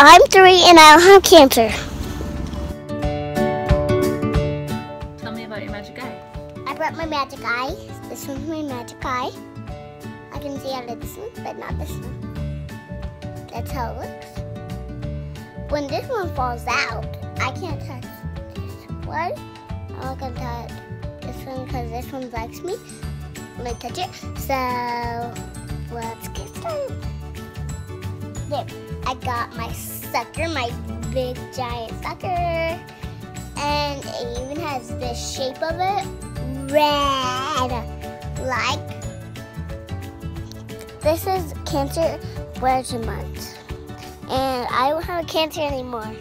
I'm three and I don't have cancer. Tell me about your magic eye. I brought my magic eye. This one's my magic eye. I can see out of this one, but not this one. That's how it looks. When this one falls out, I can't touch this one. I'm not gonna touch this one because this one likes me. When I'm gonna touch it. So started. There, I got my sucker, my big giant sucker. And it even has the shape of it. Red. Like this is cancer month, And I don't have a cancer anymore.